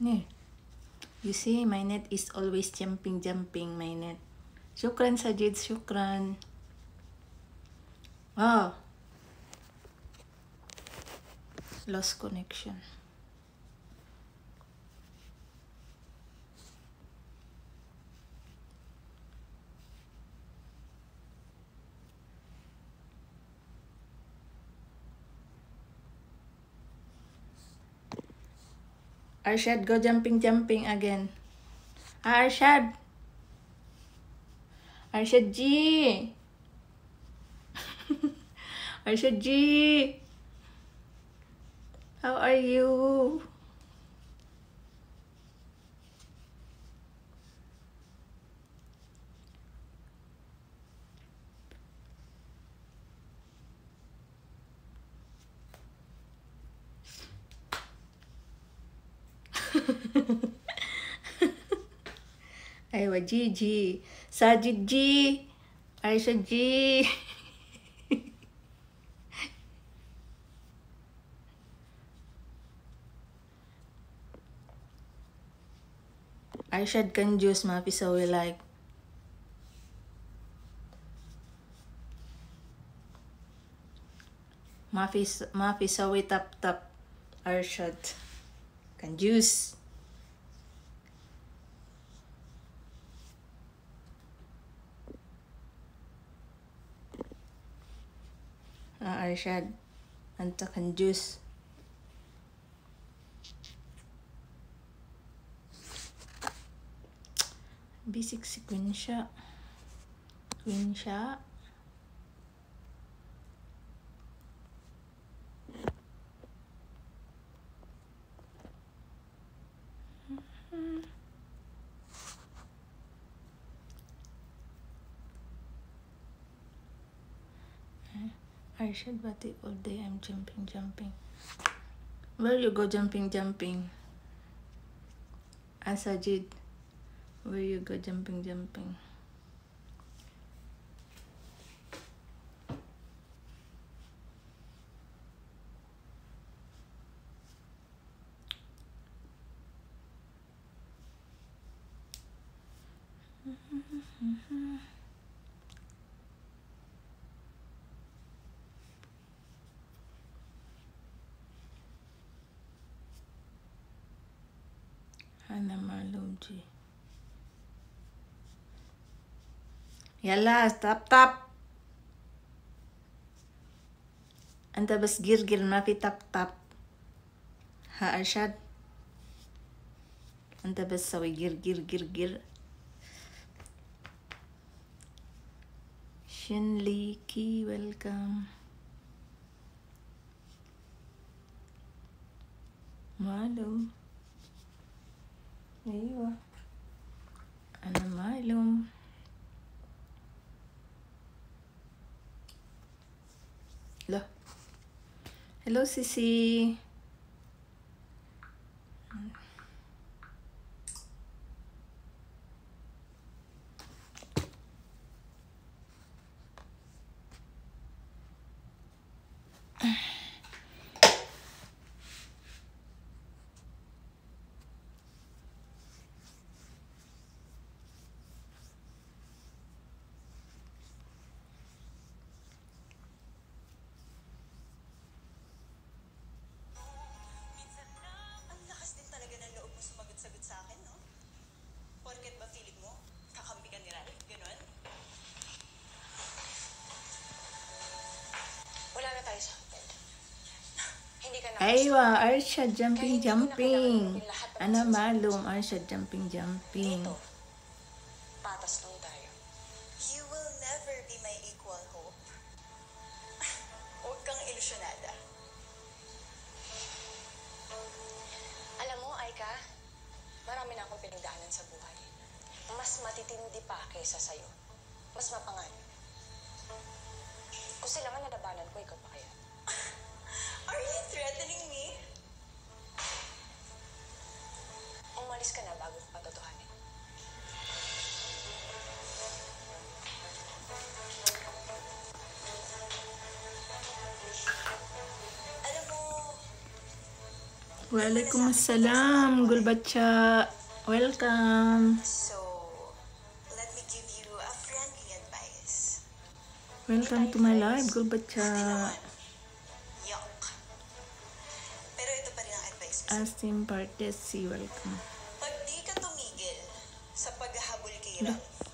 Yeah. You see, my net is always jumping, jumping, my net. Shukran, Sajid. Shukran. Oh. Lost connection. Arshad, go jumping, jumping again. Ah, Arshad. Arshad G. Arshad G. How are you? Aywa, Gigi. Sajid G. Aisha G. Arshad kan juice mapi sa we like. Mafi mafi sa we tap tap Arshad kan juice. Ah, Arshad. Anta kan juice. Basic si Queen siya. Queen siya. Arshad Bati all day I'm jumping, jumping. Where you go jumping, jumping? Asajid. Where you go jumping, jumping? جي يلا طب أنت بس جرجر ما في طب ها ارشد أنت بس سوي جرجر جرجر شن ليكي ويلكم مالو ايوه انا معلوم لا هلو سيسي Aywa, Arsha, jumping, jumping. Ano, malum, Arsha, jumping, jumping. Dito, lang tayo. You will never be my equal hope. Huwag kang ilusyonada. Alam mo, Aika, marami na akong pinagdaanan sa buhay. Mas matitindi pa kaysa sa'yo. Mas mapangan. Kung sila nga nalabanan ko, ikaw pa kaya? Waalaikumsalam, Gulbacha. Welcome. So, let me give you a friendly advice. Welcome to my live, Gulbacha. Pero ito pa rin ang advice. Asim Partesi, welcome. Pag di ka tumigil sa paghahabol kay Ralph,